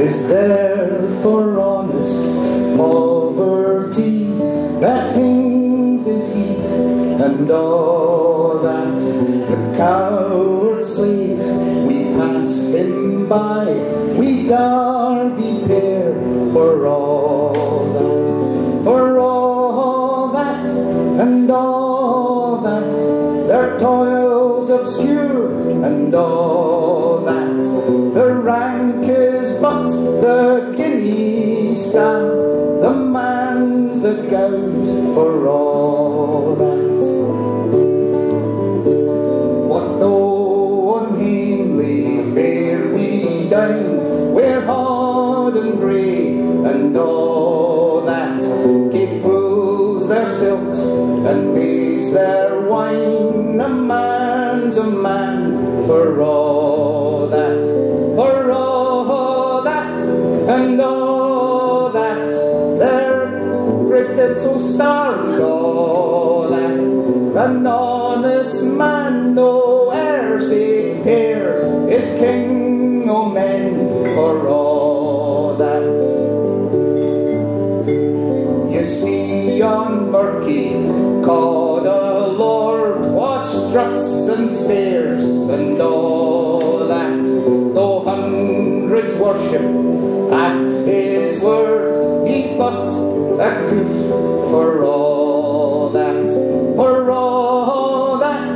is there for honest poverty that hangs his heat and all that the coward slave we pass him by we dare be pair for all that for all that and all that. Their toils obscure and all that stamp the man's the goat for all that. What though unheemly fare we dine we're hard and grey and all that. Give fools their silks and babes their wine. A man's a man for all little star and all that an honest man no heirs here is king o' men for all that. You see yon murky called a lord was struts and stairs and all that. Though hundreds worship but a goof for all that for all that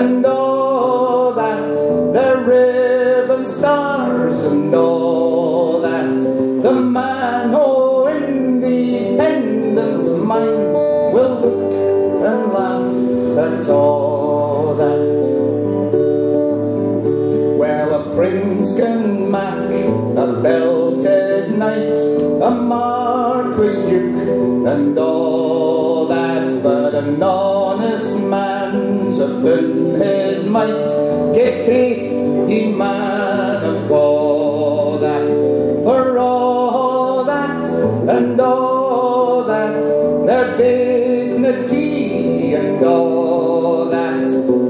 and all that. The ribbon stars and all that. The man oh independent mind will look and laugh at all that. Well a prince can mack an honest man's upon his might give faith he man all that for all that and all that their dignity and all that.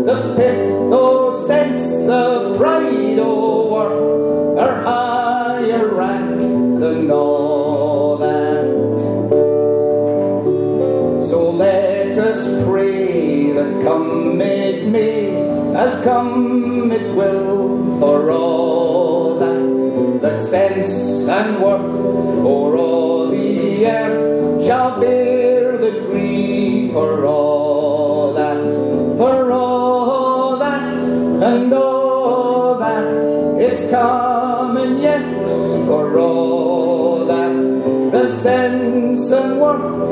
The pith o' sense the pride o' worth are higher rank than all may, as come it will, for all that, that sense and worth o'er all the earth shall bear the grief for all that, for all that, and all that, it's coming yet for all that, that sense and worth